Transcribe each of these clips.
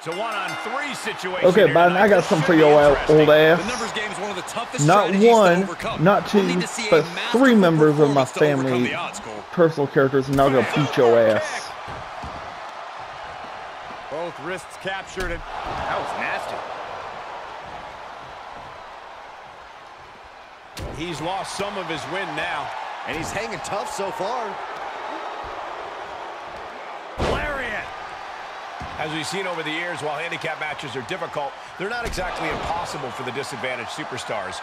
It's a one-on-three situation. Okay, Biden, I got something for your old ass. Not one, not two, but three members of my family, personal characters, and I'm gonna beat your ass. Both wrists captured, and that was nasty. He's lost some of his wind now. And he's hanging tough so far. As we've seen over the years, while handicap matches are difficult, they're not exactly impossible for the disadvantaged superstars.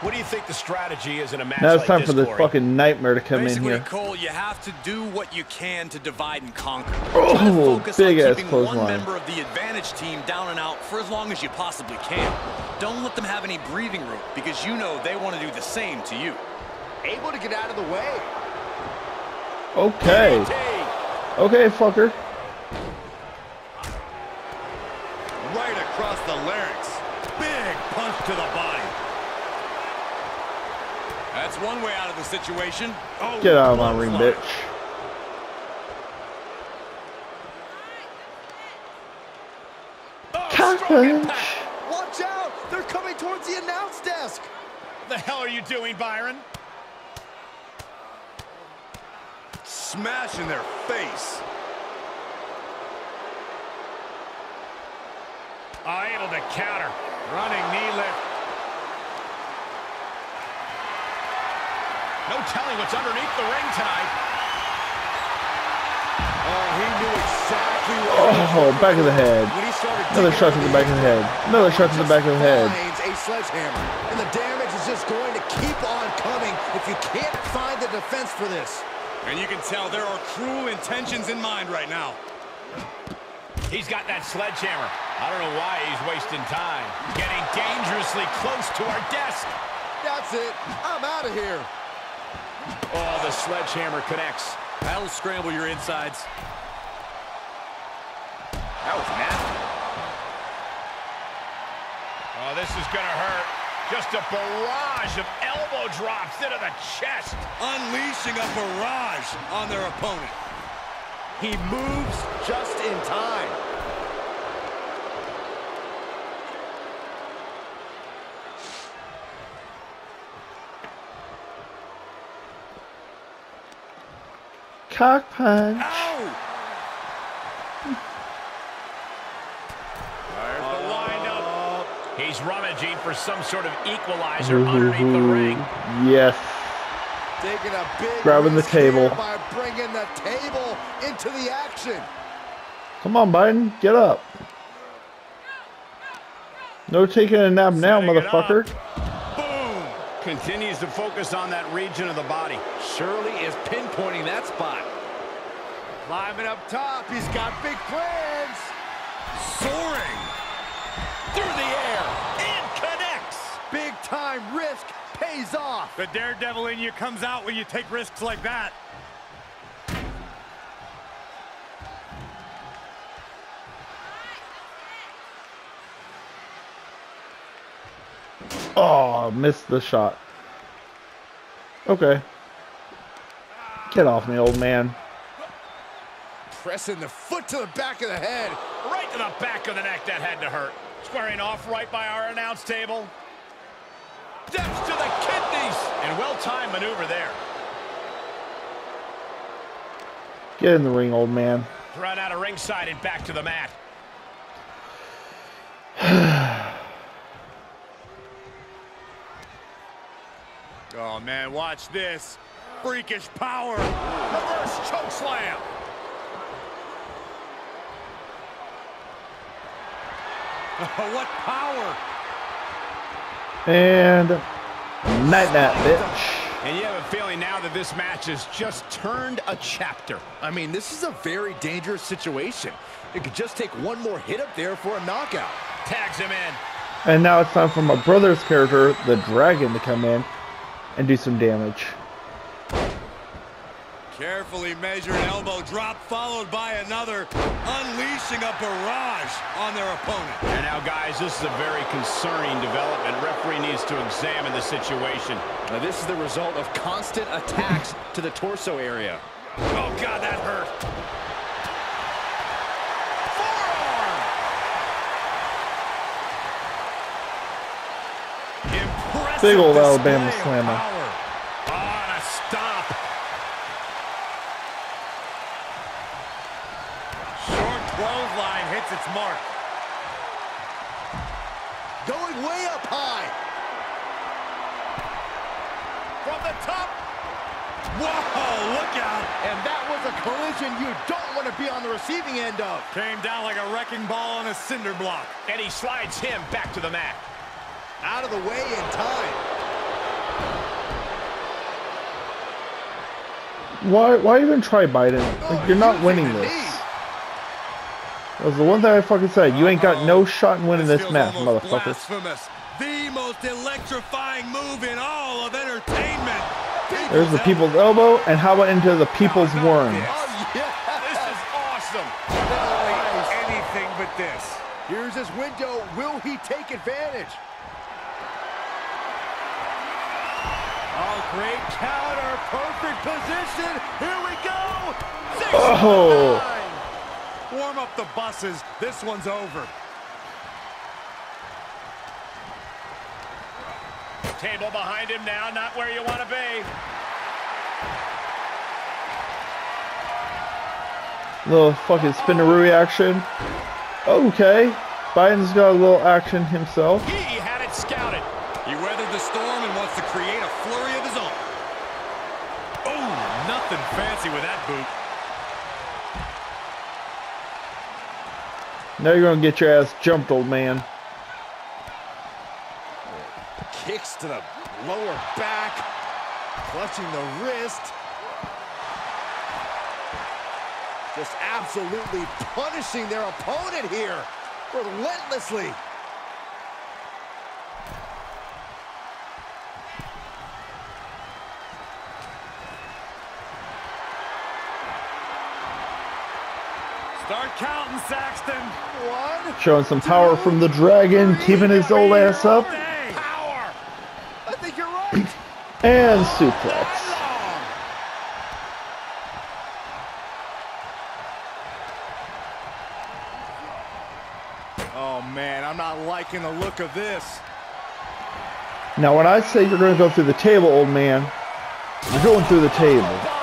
What do you think the strategy is in a match Now it's like time this, for this Corey? fucking nightmare to come in Basically, here. Cole, you have to do what you can to divide and conquer. Oh, Try to focus big on ass keeping one clothesline. member of the advantage team down and out for as long as you possibly can. Don't let them have any breathing room because you know they want to do the same to you. Able to get out of the way. Okay. Okay, fucker. Right across the larynx. Big punch to the body. That's one way out of the situation. Oh, Get out of my ring, bitch. Oh, Cock punch. Watch out! They're coming towards the announce desk. What the hell are you doing, Byron? Smash in their face. Able to counter. Running knee lift. No telling what's underneath the ring tonight. Oh, he knew exactly what Oh, back of the head. When he started Another shot to the back of the head. Another shot to the back of the head. finds a sledgehammer. And the damage is just going to keep on coming if you can't find the defense for this. And you can tell there are cruel intentions in mind right now. He's got that sledgehammer. I don't know why he's wasting time. Getting dangerously close to our desk. That's it. I'm out of here. Oh, the sledgehammer connects. That'll scramble your insides. That was nasty. Oh, this is gonna hurt. Just a barrage of elbow drops into the chest. Unleashing a barrage on their opponent. He moves just in time. Cock punch. There's the windup. He's rummaging for some sort of equalizer mm-hmm. underneath the ring. Yes. Taking a big Grabbing the risk table. by bringing the table into the action. Come on, Biden. Get up. No taking a nap now, Setting up. motherfucker. Boom! Continues to focus on that region of the body. Shirley is pinpointing that spot. Climbing up top, he's got big plans. Soaring through the air and connects. Big time risk pays off. The daredevil in you comes out when you take risks like that. Oh, missed the shot. Okay. Get off me, old man. Pressing the foot to the back of the head. Right to the back of the neck. That had to hurt. Squaring off right by our announce table. Steps to the kidneys. And well-timed maneuver there. Get in the ring, old man. Run out of ringside and back to the mat. Oh, man, watch this. Freakish power. Reverse choke slam. Oh, what power. And night night, bitch. And you have a feeling now that this match has just turned a chapter. I mean, this is a very dangerous situation. It could just take one more hit up there for a knockout. Tags him in. And now it's time for my brother's character, the dragon, to come in and do some damage. Carefully measured elbow drop followed by another, unleashing a barrage on their opponent. And now, guys, this is a very concerning development. Referee needs to examine the situation. Now, this is the result of constant attacks to the torso area. Oh, God, that hurt. Big old Alabama slammer. On a stop. Short clothesline hits its mark. Going way up high. From the top. Whoa, look out. And that was a collision you don't want to be on the receiving end of. Came down like a wrecking ball on a cinder block. And he slides him back to the mat. Out of the way in time. Why why even try Biden? Oh, like you're not winning this. That was the one thing I fucking said. You ain't got no shot in winning this, this match, motherfucker. Blasphemous. The most electrifying move in all of entertainment. There's the people's elbow, and how about into the people's worm? Oh, yeah. This is awesome. Anything but this. Here's his window. Will he take advantage? Oh, great counter. Perfect position. Here we go. Six oh. Warm up the buses. This one's over. Table behind him now, not where you want to be. Little fucking spinneroo action. Okay. Biden's got a little action himself. He had it scouted. He weathered the storm and wants to create a flurry of his own. Oh, nothing fancy with that boot. Now you're going to get your ass jumped, old man. Kicks to the lower back. Clutching the wrist. Just absolutely punishing their opponent here. Relentlessly. Counting, Saxton. One. Showing some power from the dragon, keeping his old ass up. Power. I think you're right. and suplex. Oh man, I'm not liking the look of this. Now, when I say you're going to go through the table, old man, you're going through the table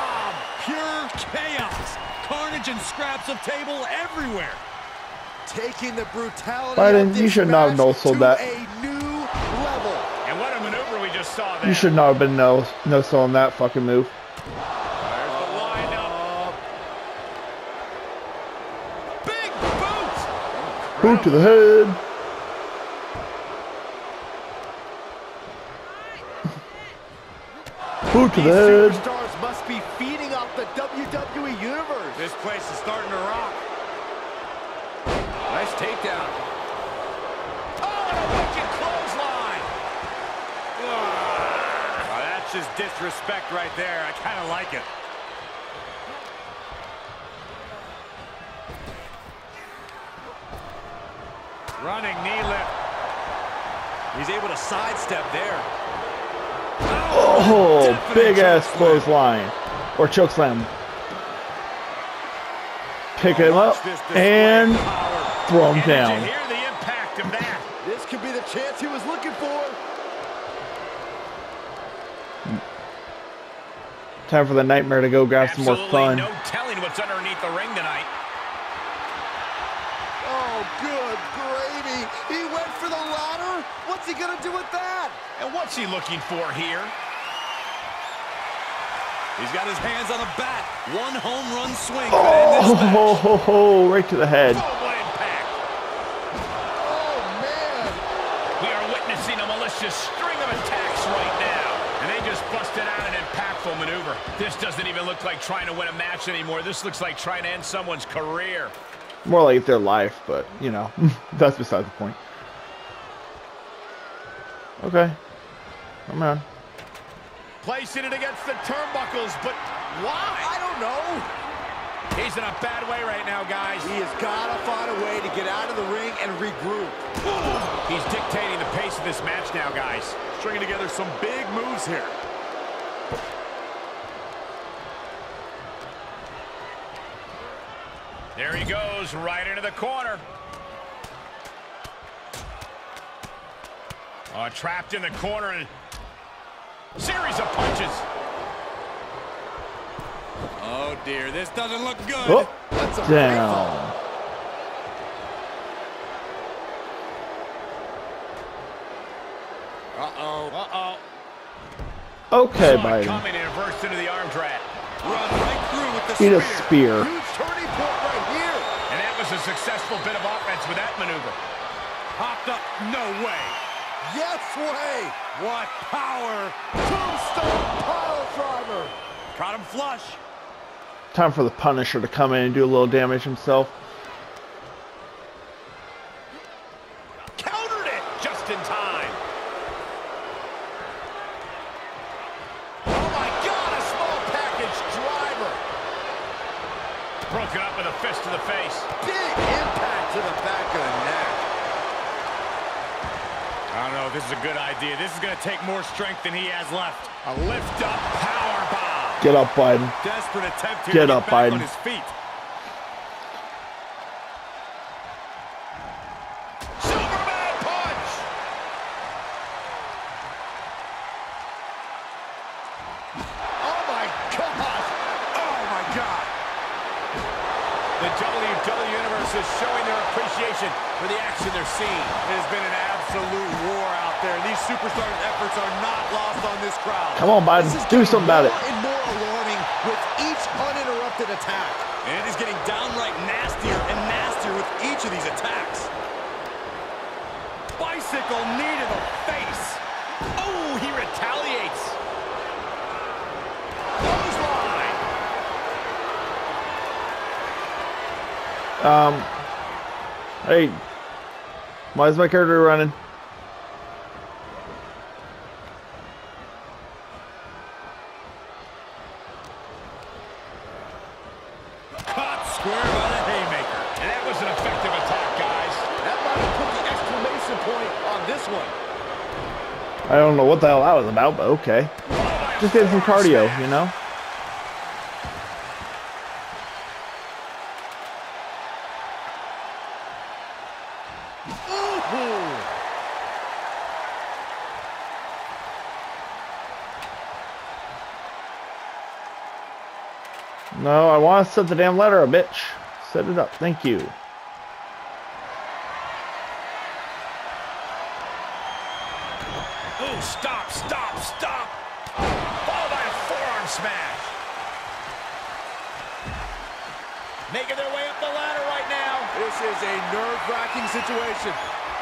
and scraps of table everywhere. Taking the brutality Biden, you should not have no sold that. And what a maneuver we just saw there. You should not have been no no selling that fucking move. Boot to the head. Boot to the head. This place is starting to rock. Nice takedown. Oh, and a wicked clothesline. Oh, that's just disrespect right there. I kind of like it. Running knee lift. He's able to sidestep there. Oh, oh big ass clothesline. Or choke slam pick oh, him up, and ah. Throw him down. This could be the chance he was looking for. Time for the nightmare to go grab Absolutely some more fun. no telling what's underneath the ring tonight. Oh, good gravy. He went for the ladder. What's he going to do with that? And what's he looking for here? He's got his hands on a bat. One home run swing. Oh, ho, ho, ho, right to the head. Oh, a string of attacks right now. And they just busted out an impactful maneuver. This doesn't even look like trying to win a match anymore. This looks like trying to end someone's career. More like their life, but, you know, that's beside the point. Okay. Come on placing it against the turnbuckles, but why? I don't know. He's in a bad way right now, guys. He has got to find a way to get out of the ring and regroup. He's dictating the pace of this match now, guys. Stringing together some big moves here. There he goes, right into the corner. Oh, trapped in the corner, and Series of punches. Oh, dear. This doesn't look good. Oh, down. Uh-oh. Uh-oh. Okay, Biden. Coming and reversed into the arm drag. Run right through with the Eat a spear. spear. Huge turning point right here. And that was a successful bit of offense with that maneuver. Popped up. No way. Yes way. What power. Tombstone pile driver. Caught him flush. Time for the Punisher to come in and do a little damage himself. Countered it just in time. Oh my God, a small package driver. Broken up with a fist to the face. Big impact to the back of the neck. I don't know if this is a good idea. This is going to take more strength than he has left. A lift up power bomb. Get up, Biden. Desperate attempt here Get to up, get back Biden. on his feet. Superman punch. Oh my God. Oh, my God. The WWE Universe is showing their appreciation for the action they're seeing. It has been an absolute war out there. These superstars' efforts are not lost on this crowd. Come on, Biden. This Do getting something about it. more and more alarming with each uninterrupted attack. And it is getting downright nastier and nastier with each of these attacks. Bicycle knee to the face. Oh, he retaliates. Clothesline. Um. Hey. Why is my character running? Know what the hell that was about, but okay. Just getting some cardio, you know? No, I want to set the damn ladder up, bitch. Set it up. Thank you. Making their way up the ladder right now. This is a nerve-wracking situation.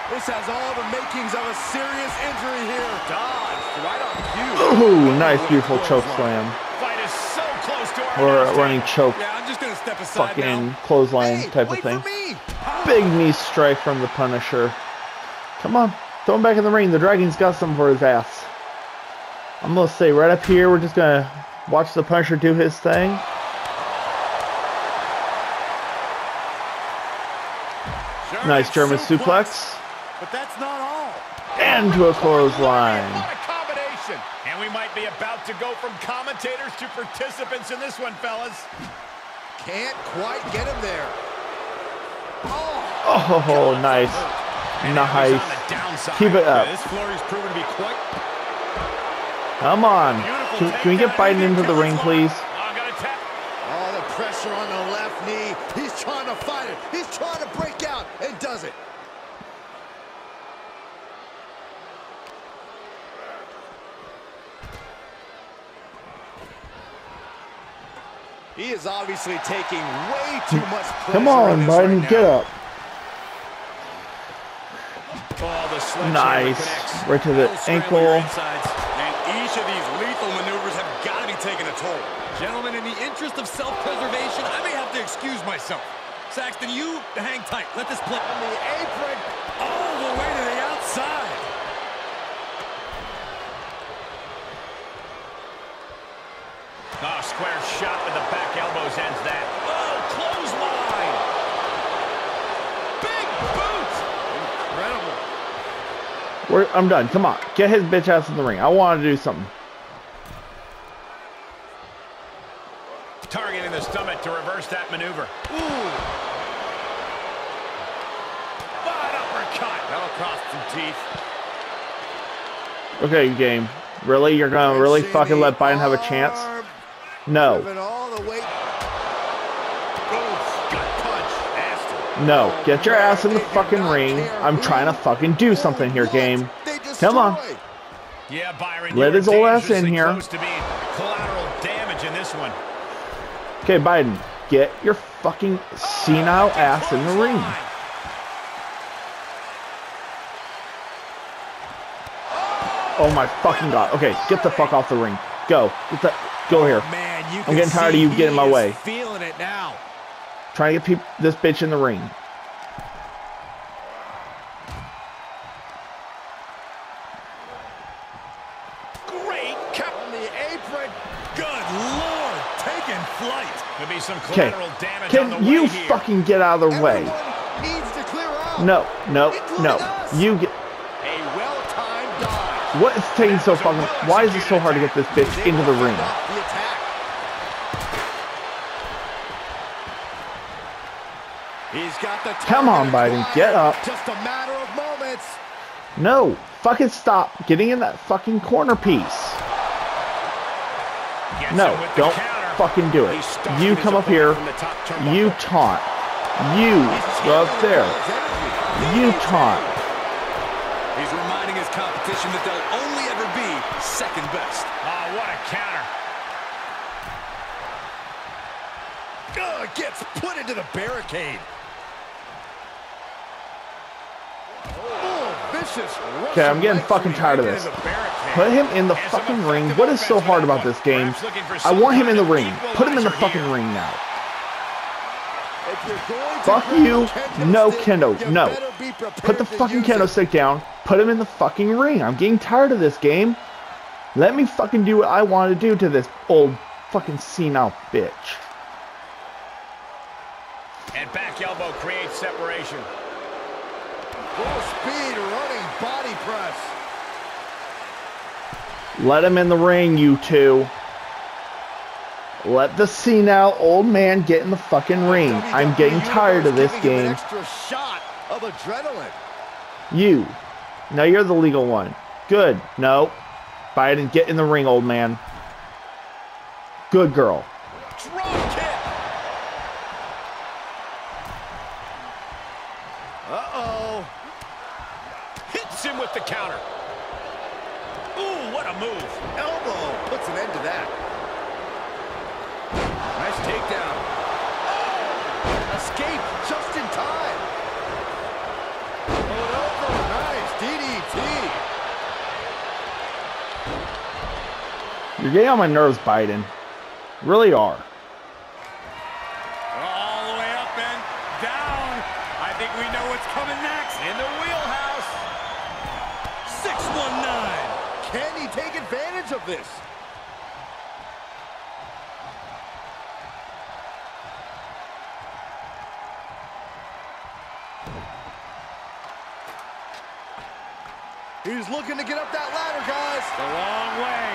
This has all the makings of a serious injury here. Dodged right on cue. Ooh, nice, beautiful choke slam. Fight is so close to our Or a running choke, Yeah, I'm just going to step aside fucking now. clothesline Hey, type of thing. Big knee strike from the Punisher. Come on, throw him back in the ring. The Dragon's got something for his ass. I'm gonna say right up here. We're just gonna watch the Punisher do his thing. Nice German suplex. But that's not all. And to a clothesline. What a combination. And we might be about to go from commentators to participants in this one, fellas. Can't quite get him there. Oh, oh nice. And Nice. on the downside. Keep it up. This flurry's proven to be quite... Come on. Can, can we get Biden into the ring, please? I'm gonna tap. Oh, the pressure on the left knee. He's trying to fight it. He's trying to break out and does it. He is obviously taking way too much pleasure Come on, in Biden, right get up. Oh, the Nice. Right to the Little scramble your ankle. insides. And each of these lethal maneuvers have got to be taking a toll. Gentlemen, in the interest of self-preservation, I may have to excuse myself. Saxton, you hang tight. Let this play. On the apron. All the way to the outside. Oh, square shot with the back elbows ends that. Oh, clothesline. Big boot. Incredible. We're, I'm done. Come on. Get his bitch ass in the ring. I want to do something. Targeting stomach to reverse that maneuver. Ooh. Bad uppercut. That'll cost some teeth. Okay, game. Really? You're gonna really fucking let Biden have a chance? No. No. Get your ass in the fucking ring. I'm trying to fucking do something here, game. Come on. Yeah, Byron. Let his old ass in here. Okay, Biden, get your fucking senile ass in the ring. Oh my fucking god. Okay, get the fuck off the ring. Go. Get the go here. Oh, man, I'm getting tired of you getting in my way. Feeling it now. Trying to get this bitch in the ring. Flight. Could be some collateral damage Can you fucking get out of the way? No, no, no. You get what is taking so fucking... Why is it so hard to get this bitch into the ring? Come on, Biden. Get up. Just a matter of moments. No. Fucking stop getting in that fucking corner piece. No, don't fucking do it. You come up here. You taunt. You go up there. You taunt He's reminding his competition that they'll only ever be second best. Oh, what a counter. Ugh, gets put into the barricade. Oh. Okay, I'm getting fucking tired of this. Put him in the fucking ring. What is so hard about this game? I want him in the ring. Put him in the fucking ring now. Fuck you. No kendo. No. Put the fucking kendo stick down. Put him in the fucking ring. I'm getting tired of this game. Let me fucking do what I want to do to this old fucking senile bitch. And back elbow creates separation. Full speed running body press. Let him in the ring, you two. Let the senile old man get in the fucking ring. I'm getting tired of this game. Extra shot of adrenaline. You. Now you're the legal one. Good. No. Biden, get in the ring, old man. Good girl. Drop kick. Uh-oh. Hits him with the counter. Ooh, what a move. Elbow puts an end to that. Nice takedown. Oh, escape just in time. Oh, over. Nice DDT. You're getting on my nerves, Biden. Really are. All the way up and down. I think we know what's coming next. In the wheelhouse. 619. Can he take advantage of this? He's looking to get up that ladder, guys. The long way.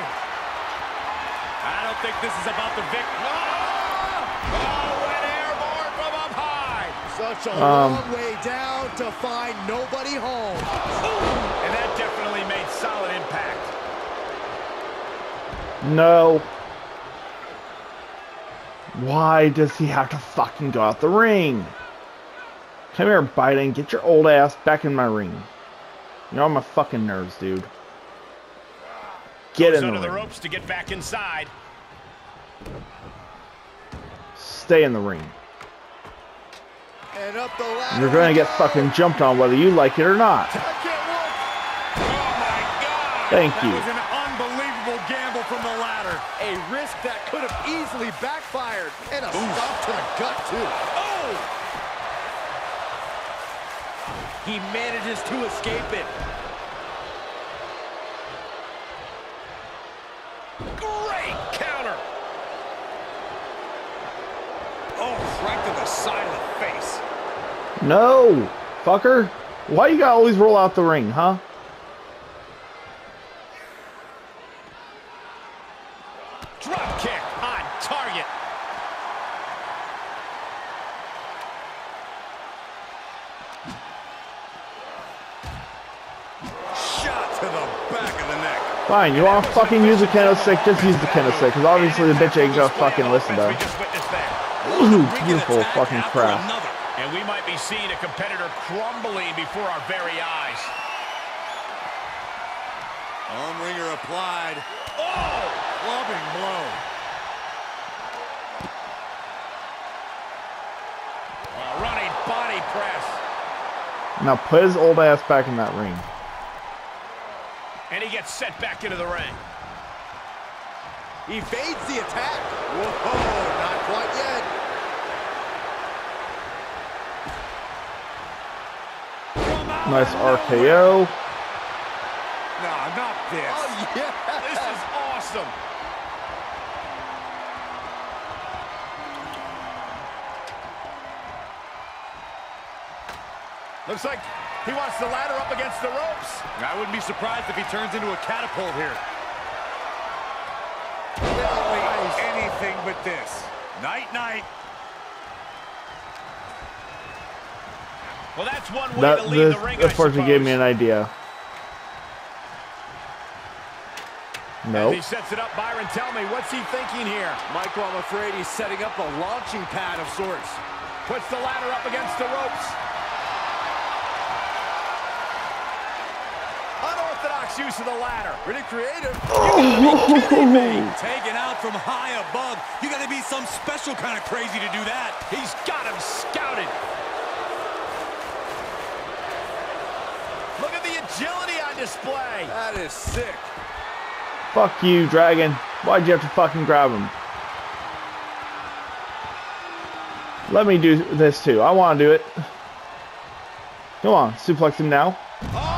I don't think this is about the victory. Oh, oh, an airborne from up high. Such a um, long way down to find nobody home. And that definitely made solid impact. No. Why does he have to fucking go out the ring? Come here, Biden. Get your old ass back in my ring. You're on my fucking nerves, dude. Get Goes in the, the ring. ropes to get back inside. Stay in the ring. And up the ladder. You're going to get fucking jumped on whether you like it or not. Oh Thank that you. was an unbelievable gamble from the ladder. A risk that could have easily backfired. And a Ooh. stop to the gut, too. Oh! He manages to escape it. Great counter. Oh, right to the side of the face. No, fucker. Why you gotta always roll out the ring, huh? Fine, you want to fucking use the kendo stick, just use the kendo stick, because obviously the bitch ain't gonna fucking listen to We just witnessed that. Ooh, beautiful fucking crap. And we might be seeing a competitor crumbling before our very eyes. Arm wringer applied. Oh! Clubbing blow. A running body press. Now put his old ass back in that ring. And he gets sent back into the ring. Evades the attack. Whoa, not quite yet. Nice RKO. No, not this. Oh, yeah. This is awesome. Looks like he wants the ladder up against the ropes. I wouldn't be surprised if he turns into a catapult here. anything but this. Night, night. Well, that's one way That to leave this the ring, I unfortunately gave me an idea. As Nope. he sets it up, Byron, tell me, what's he thinking here? Michael, I'm afraid he's setting up a launching pad of sorts. Puts the ladder up against the ropes. Unorthodox use of the ladder. Pretty creative. Oh. Taken out from high above. You got to be some special kind of crazy to do that. He's got him scouted. Look at the agility on display. That is sick. Fuck you, Dragon. Why'd you have to fucking grab him? Let me do this too. I want to do it. Come on, suplex him now. All night long.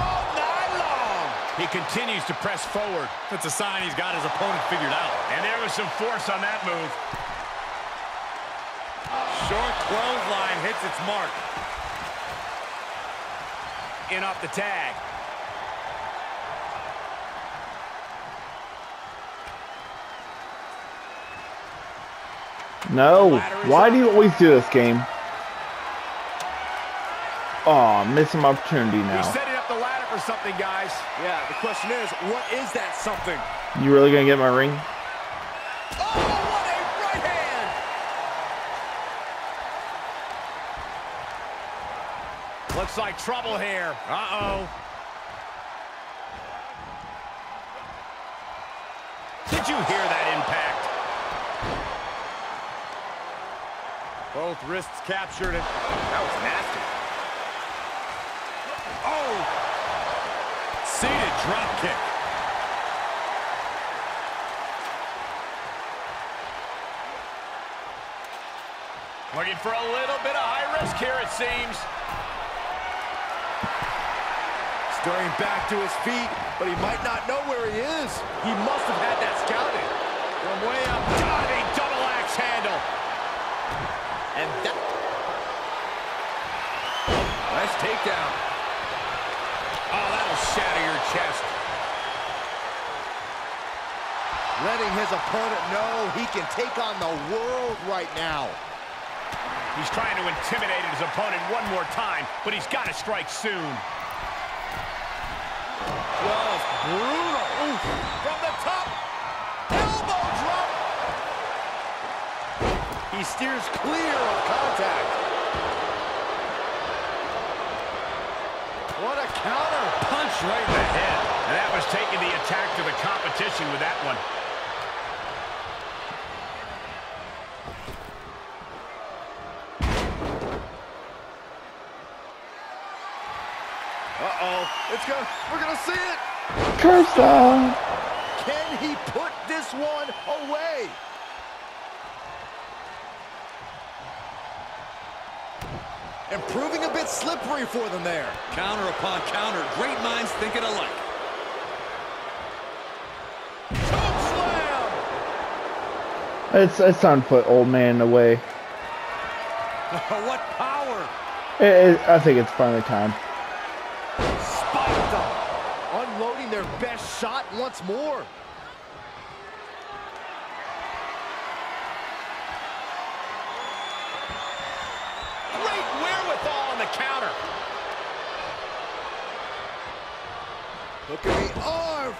He continues to press forward. That's a sign he's got his opponent figured out. And there was some force on that move. Short clothesline hits its mark. In off the tag. No. Why do you always do this game? Aw, oh, missing opportunity He's now. Setting up the ladder for something, guys. Yeah, the question is, what is that something? You really gonna get my ring? Oh, what a right hand! Looks like trouble here. Uh-oh. Did you hear that impact? Both wrists captured it. That was nasty. oh! Seated drop kick. Looking for a little bit of high risk here, it seems. Stirring back to his feet, but he might not know where he is. He must have had that scouted. From way up, diving double axe handle. And that... Nice takedown. That'll shatter your chest. Letting his opponent know he can take on the world right now. He's trying to intimidate his opponent one more time, but he's got to strike soon. Just brutal. Oof. From the top, elbow drop. He steers clear of contact. What a counter. Punch right in the head. And that was taking the attack to the competition with that one. Uh-oh. It's going to we're gonna see it. Curse! Can he put this one away? And proving a bit slippery for them there. Counter upon counter. Great minds thinking alike. Choke slam! It's it's time to put old man away. what power! It, it, I think it's finally time. Spiked them. Unloading their best shot once more. Great wherewithal on the counter. Look at the arm.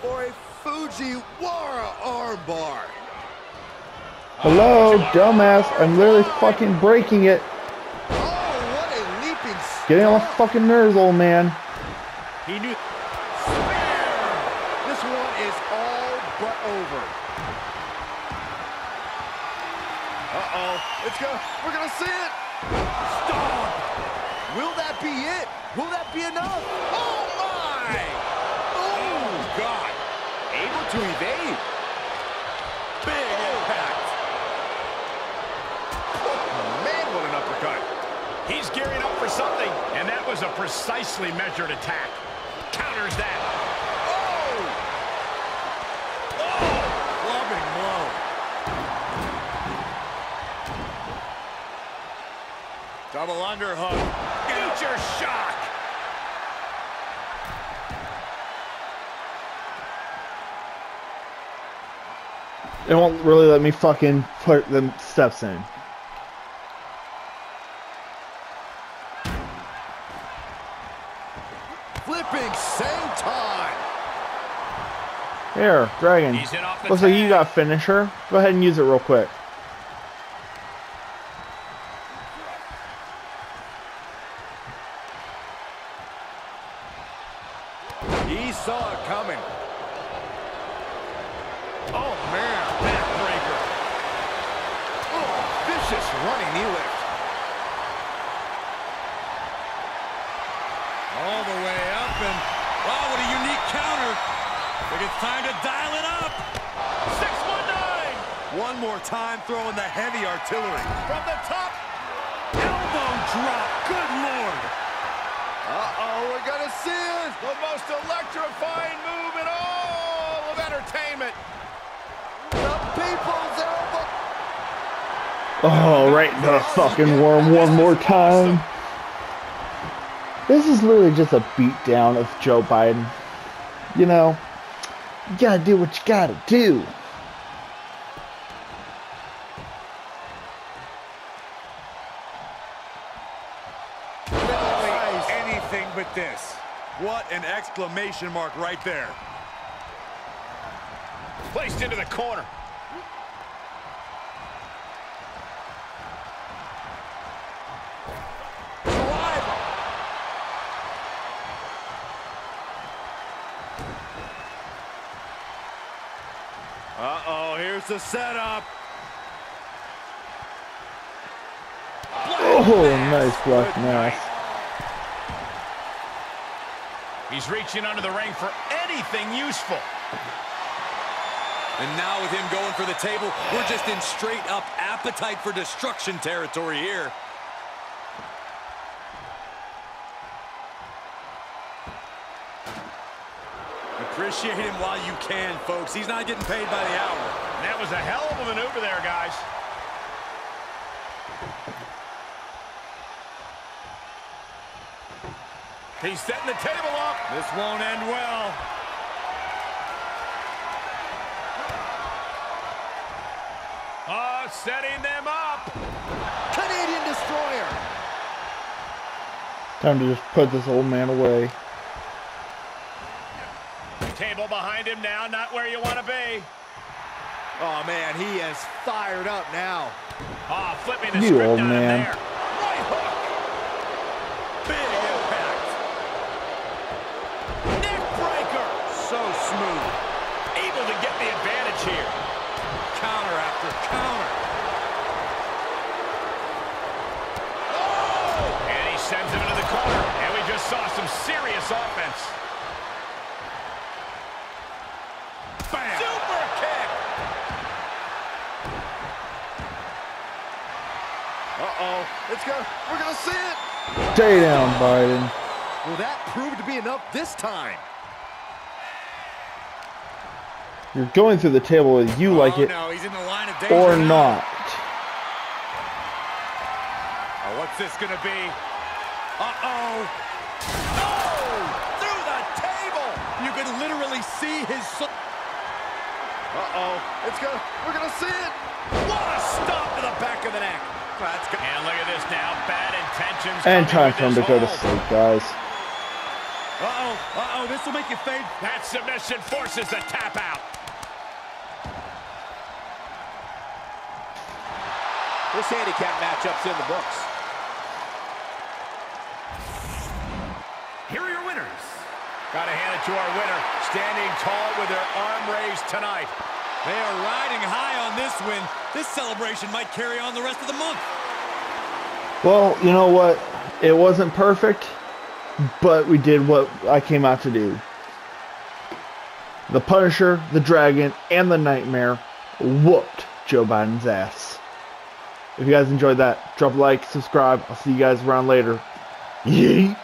for a Fujiwara armbar. Hello, dumbass. I'm literally fucking breaking it. Oh, what a leaping Getting on my fucking nerves, old man. He knew. Was a precisely measured attack. Counters that. Oh! oh! Clubbing blow. Double underhook. Future shock. It won't really let me fucking put the steps in. Flipping senton. Here, Dragon. Looks like you got finisher. Go ahead and use it real quick. He saw it coming. Oh, man. Backbreaker. Oh, vicious running knee lift. All the way up and, wow, what a unique counter. Think it's time to dial it up. 619. One more time throwing the heavy artillery. From the top. Elbow drop. Good lord. Uh-oh, we're gonna see it. The most electrifying move in all of entertainment. The people's elbow. Oh, right in the fucking worm one more time. This is literally just a beatdown of Joe Biden. You know, you gotta do what you gotta do. Exclamation mark right there. Placed into the corner. Uh-oh, here's the setup. Oh, nice black mass. He's reaching under the ring for anything useful. And now with him going for the table, we're just in straight up appetite for destruction territory here. Appreciate him while you can, folks. He's not getting paid by the hour. That was a hell of a maneuver there, guys. He's setting the table up. This won't end well. Oh, setting them up. Canadian Destroyer. Time to just put this old man away. Table behind him now, not where you want to be. Oh, man, he is fired up now. Ah, flipping the You script old on man. there. Right hook. Big impact. Neck breaker. So smooth. Able to get the advantage here. Counter after counter. And he sends him into the corner. And we just saw some serious offense. Bam. Super kick. Uh-oh. It's gonna, we're gonna see it. Stay down, Biden. Will that prove to be enough this time? You're going through the table whether you like oh, it no, he's in the line of or not. Oh, what's this gonna be? Uh-oh. Oh! Through the table! You can literally see his... Uh-oh. It's gonna, we're gonna see it. What a stop to the back of the neck. That's good. And look at this now. Bad intentions. And time for him to go to sleep, guys. Uh-oh, Uh-oh. Uh-oh. This will make you fade. That submission forces the tap out. This handicap matchup's in the books. Here are your winners. Got to hand it to our winner, standing tall with their arm raised tonight. They are riding high on this win. This celebration might carry on the rest of the month. Well, you know what? It wasn't perfect, but we did what I came out to do. The Punisher, the Dragon, and the Nightmare whooped Joe Biden's ass. If you guys enjoyed that, drop a like, subscribe. I'll see you guys around later. Yee!